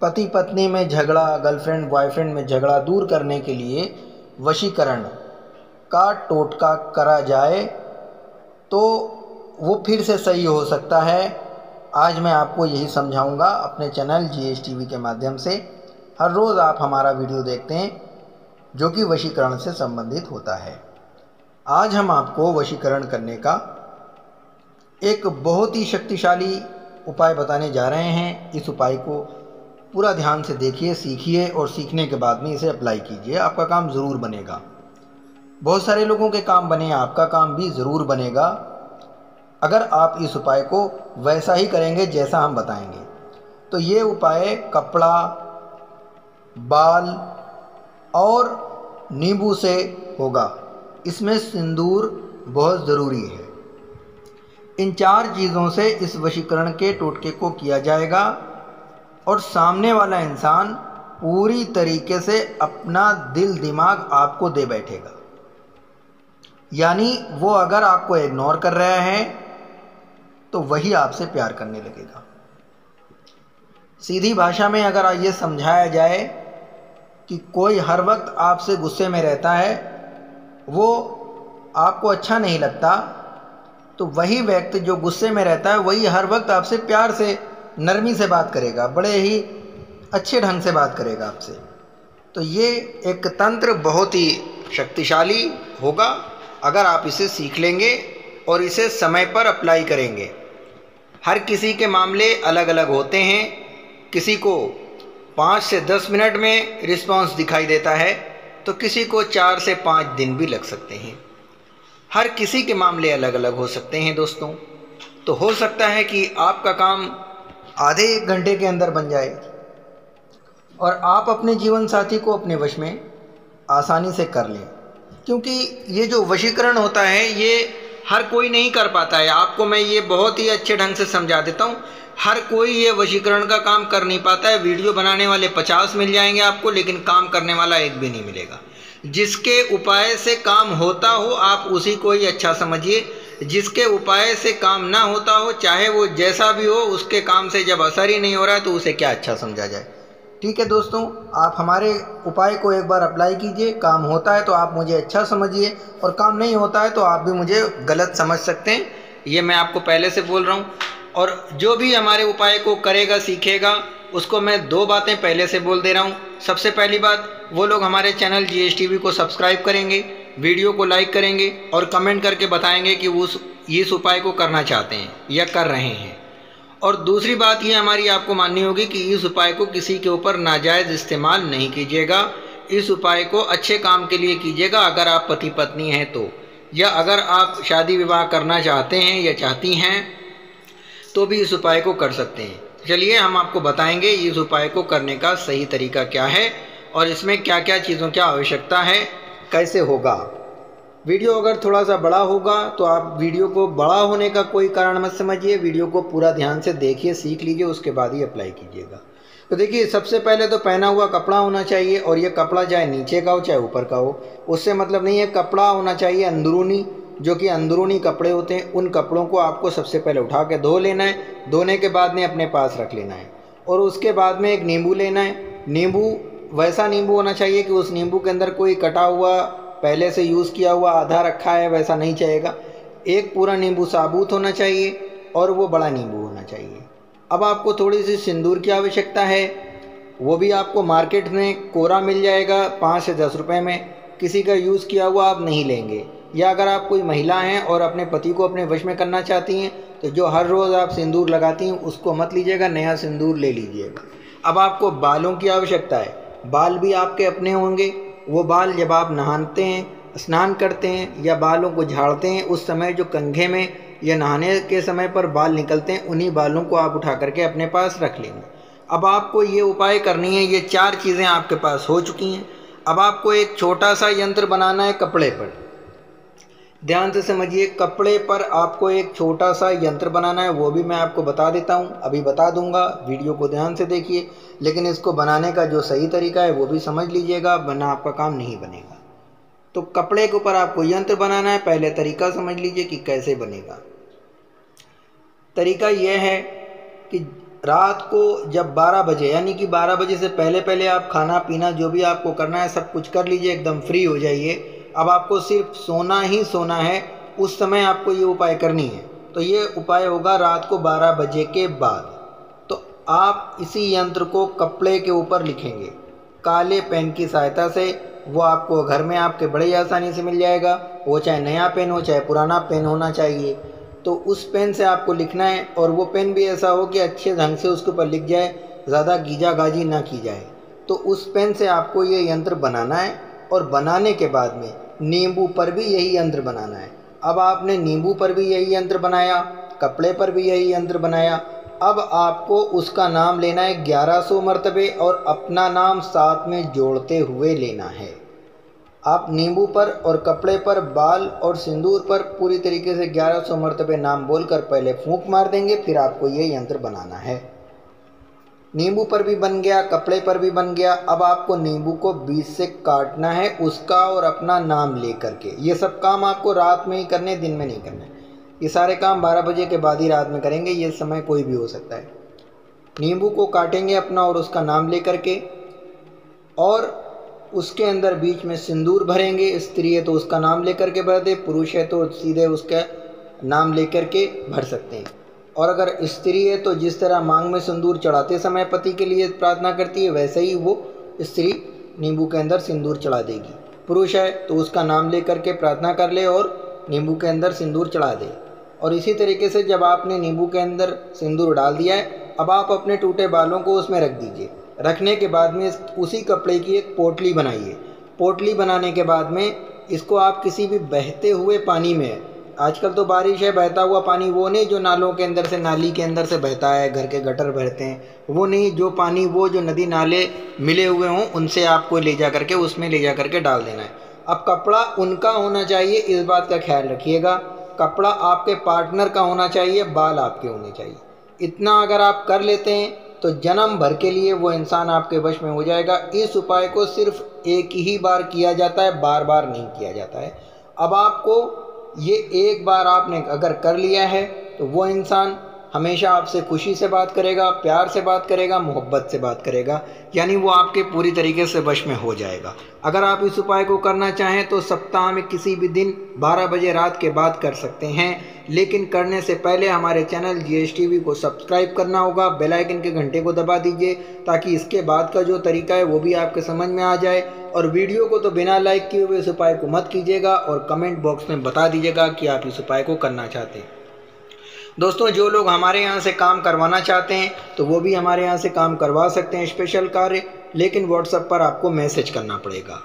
पति पत्नी में झगड़ा, गर्लफ्रेंड, बॉयफ्रेंड में झगड़ा दूर करने के लिए वशीकरण का टोटका करा जाए तो वो फिर से सही हो सकता है। आज मैं आपको यही समझाऊँगा अपने चैनल जी एस के माध्यम से। हर रोज़ आप हमारा वीडियो देखते हैं, जो कि वशीकरण से संबंधित होता है। आज हम आपको वशीकरण करने का एक बहुत ही शक्तिशाली उपाय बताने जा रहे हैं। इस उपाय को पूरा ध्यान से देखिए, सीखिए और सीखने के बाद में इसे अप्लाई कीजिए। आपका काम ज़रूर बनेगा। बहुत सारे लोगों के काम बने, आपका काम भी ज़रूर बनेगा। अगर आप इस उपाय को वैसा ही करेंगे जैसा हम बताएँगे। तो ये उपाय कपड़ा, बाल और नींबू से होगा। इसमें सिंदूर बहुत ज़रूरी है। इन चार चीज़ों से इस वशीकरण के टोटके को किया जाएगा। और सामने वाला इंसान पूरी तरीके से अपना दिल दिमाग आपको दे बैठेगा। यानी वो अगर आपको इग्नोर कर रहा है तो वही आपसे प्यार करने लगेगा। सीधी भाषा में अगर ये समझाया जाए कि कोई हर वक्त आपसे गुस्से में रहता है, वो आपको अच्छा नहीं लगता तो वही व्यक्ति जो गुस्से में रहता है, वही हर वक्त आपसे प्यार से नरमी से बात करेगा, बड़े ही अच्छे ढंग से बात करेगा आपसे। तो ये एक तंत्र बहुत ही शक्तिशाली होगा, अगर आप इसे सीख लेंगे और इसे समय पर अप्लाई करेंगे। हर किसी के मामले अलग अलग होते हैं, किसी को पाँच से दस मिनट में रिस्पांस दिखाई देता है तो किसी को चार से पाँच दिन भी लग सकते हैं। हर किसी के मामले अलग अलग हो सकते हैं दोस्तों। तो हो सकता है कि आपका काम आधे एक घंटे के अंदर बन जाए और आप अपने जीवन साथी को अपने वश में आसानी से कर लें। क्योंकि ये जो वशीकरण होता है, ये हर कोई नहीं कर पाता है। आपको मैं ये बहुत ही अच्छे ढंग से समझा देता हूँ। हर कोई ये वशीकरण का काम कर नहीं पाता है। वीडियो बनाने वाले पचास मिल जाएँगे आपको, लेकिन काम करने वाला एक भी नहीं मिलेगा। जिसके उपाय से काम होता हो, आप उसी को ही अच्छा समझिए। जिसके उपाय से काम ना होता हो, चाहे वो जैसा भी हो, उसके काम से जब असर ही नहीं हो रहा है तो उसे क्या अच्छा समझा जाए। ठीक है दोस्तों, आप हमारे उपाय को एक बार अप्लाई कीजिए। काम होता है तो आप मुझे अच्छा समझिए, और काम नहीं होता है तो आप भी मुझे गलत समझ सकते हैं। ये मैं आपको पहले से बोल रहा हूँ। और जो भी हमारे उपाय को करेगा, सीखेगा, उसको मैं दो बातें पहले से बोल दे रहा हूँ। सबसे पहली बात, वो लोग हमारे चैनल जीएसटीवी को सब्सक्राइब करेंगे। वीडियो को लाइक करेंगे और कमेंट करके बताएँगे कि वो इस उपाय को करना चाहते हैं या कर रहे हैं। और दूसरी बात ये हमारी आपको माननी होगी कि इस उपाय को किसी के ऊपर नाजायज़ इस्तेमाल नहीं कीजिएगा। इस उपाय को अच्छे काम के लिए कीजिएगा, अगर आप पति पत्नी हैं तो। या अगर आप शादी विवाह करना चाहते हैं या चाहती हैं तो भी इस उपाय को कर सकते हैं। चलिए, हम आपको बताएँगे इस उपाय को करने का सही तरीका क्या है और इसमें क्या क्या चीज़ों की आवश्यकता है। कैसे होगा? वीडियो अगर थोड़ा सा बड़ा होगा तो आप वीडियो को बड़ा होने का कोई कारण मत समझिए। वीडियो को पूरा ध्यान से देखिए, सीख लीजिए, उसके बाद ही अप्लाई कीजिएगा। तो देखिए, सबसे पहले तो पहना हुआ कपड़ा होना चाहिए, और ये कपड़ा चाहे नीचे का हो, चाहे ऊपर का हो, उससे मतलब नहीं है कपड़ा होना चाहिए अंदरूनी। जो कि अंदरूनी कपड़े होते हैं, उन कपड़ों को आपको सबसे पहले उठा के धो लेना है। धोने के बाद में अपने पास रख लेना है। और उसके बाद में एक नींबू लेना है। नींबू वैसा नींबू होना चाहिए कि उस नींबू के अंदर कोई कटा हुआ, पहले से यूज़ किया हुआ आधा रखा है, वैसा नहीं चाहिएगा एक पूरा नींबू साबुत होना चाहिए और वो बड़ा नींबू होना चाहिए। अब आपको थोड़ी सी सिंदूर की आवश्यकता है। वो भी आपको मार्केट में कोरा मिल जाएगा पाँच से दस रुपये में। किसी का यूज़ किया हुआ आप नहीं लेंगे। या अगर आप कोई महिला हैं और अपने पति को अपने वश में करना चाहती हैं तो जो हर रोज़ आप सिंदूर लगाती हैं, उसको मत लीजिएगा, नया सिंदूर ले लीजिएगा। अब आपको बालों की आवश्यकता है। बाल भी आपके अपने होंगे। वो बाल जब आप नहाते हैं, स्नान करते हैं या बालों को झाड़ते हैं, उस समय जो कंघे में या नहाने के समय पर बाल निकलते हैं, उन्हीं बालों को आप उठा करके अपने पास रख लेंगे। अब आपको ये उपाय करनी है, ये चार चीज़ें आपके पास हो चुकी हैं। अब आपको एक छोटा सा यंत्र बनाना है कपड़े पर। ध्यान से समझिए, कपड़े पर आपको एक छोटा सा यंत्र बनाना है, वो भी मैं आपको बता देता हूँ। अभी बता दूँगा, वीडियो को ध्यान से देखिए, लेकिन इसको बनाने का जो सही तरीका है, वो भी समझ लीजिएगा, वरना आपका काम नहीं बनेगा। तो कपड़े के ऊपर आपको यंत्र बनाना है, पहले तरीका समझ लीजिए कि कैसे बनेगा। तरीका यह है कि रात को जब 12 बजे, यानी कि 12 बजे से पहले पहले आप खाना पीना जो भी आपको करना है, सब कुछ कर लीजिए, एकदम फ्री हो जाइए। अब आपको सिर्फ़ सोना ही सोना है, उस समय आपको ये उपाय करनी है। तो ये उपाय होगा रात को 12 बजे के बाद। तो आप इसी यंत्र को कपड़े के ऊपर लिखेंगे। काले पेन की सहायता से वो आपको घर में आपके बड़े आसानी से मिल जाएगा। वो चाहे नया पेन हो, चाहे पुराना पेन होना चाहिए। तो उस पेन से आपको लिखना है और वो पेन भी ऐसा हो कि अच्छे ढंग से उसके ऊपर लिख जाए, ज़्यादा गीजा गाजी ना की जाए। तो उस पेन से आपको ये यंत्र बनाना है। और बनाने के बाद में नींबू पर भी यही यंत्र बनाना है। अब आपने नींबू पर भी यही यंत्र बनाया, कपड़े पर भी यही यंत्र बनाया। अब आपको उसका नाम लेना है 1100 मरतबे और अपना नाम साथ में जोड़ते हुए लेना है। आप नींबू पर और कपड़े पर, बाल और सिंदूर पर पूरी तरीके से 1100 मरतबे नाम बोलकर पहले फूंक मार देंगे, फिर आपको ये यंत्र बनाना है। नींबू पर भी बन गया, कपड़े पर भी बन गया। अब आपको नींबू को बीच से काटना है, उसका और अपना नाम ले करके ये सब काम आपको रात में ही करने, दिन में नहीं करना। ये सारे काम 12 बजे के बाद ही रात में करेंगे, ये समय कोई भी हो सकता है। नींबू को काटेंगे अपना और उसका नाम ले करके और उसके अंदर बीच में सिंदूर भरेंगे। स्त्री है तो उसका नाम लेकर के भर दे, पुरुष है तो सीधे उसका नाम लेकर के भर सकते हैं। और अगर स्त्री है तो जिस तरह मांग में सिंदूर चढ़ाते समय पति के लिए प्रार्थना करती है, वैसे ही वो स्त्री नींबू के अंदर सिंदूर चढ़ा देगी। पुरुष है तो उसका नाम ले करके प्रार्थना कर ले और नींबू के अंदर सिंदूर चढ़ा दे। और इसी तरीके से जब आपने नींबू के अंदर सिंदूर डाल दिया है, अब आप अपने टूटे बालों को उसमें रख दीजिए। रखने के बाद में उसी कपड़े की एक पोटली बनाइए। पोटली बनाने के बाद में इसको आप किसी भी बहते हुए पानी में आजकल तो बारिश है, बहता हुआ पानी वो नहीं जो नालों के अंदर से, नाली के अंदर से बहता है, घर के गटर बहते हैं। वो नहीं, जो पानी, वो जो नदी नाले मिले हुए हों, उनसे आपको ले जा करके, उसमें ले जा करके डाल देना है। अब कपड़ा उनका होना चाहिए, इस बात का ख्याल रखिएगा। कपड़ा आपके पार्टनर का होना चाहिए, बाल आपके होने चाहिए। इतना अगर आप कर लेते हैं तो जन्म भर के लिए वो इंसान आपके वश में हो जाएगा। इस उपाय को सिर्फ़ एक ही बार किया जाता है बार बार नहीं किया जाता है। अब आपको ये एक बार आपने अगर कर लिया है तो वो इंसान हमेशा आपसे खुशी से बात करेगा, प्यार से बात करेगा, मोहब्बत से बात करेगा, यानी वो आपके पूरी तरीके से वश में हो जाएगा। अगर आप इस उपाय को करना चाहें तो सप्ताह में किसी भी दिन 12 बजे रात के बाद कर सकते हैं। लेकिन करने से पहले हमारे चैनल जी को सब्सक्राइब करना होगा, बेल आइकन के घंटे को दबा दीजिए, ताकि इसके बाद का जो तरीका है वो भी आपके समझ में आ जाए। और वीडियो को तो बिना लाइक किए हुए इस उपाय को मत कीजिएगा और कमेंट बॉक्स में बता दीजिएगा कि आप इस उपाय को करना चाहते हैं। दोस्तों, जो लोग हमारे यहाँ से काम करवाना चाहते हैं तो वो भी हमारे यहाँ से काम करवा सकते हैं स्पेशल कार्य, लेकिन व्हाट्सएप पर आपको मैसेज करना पड़ेगा।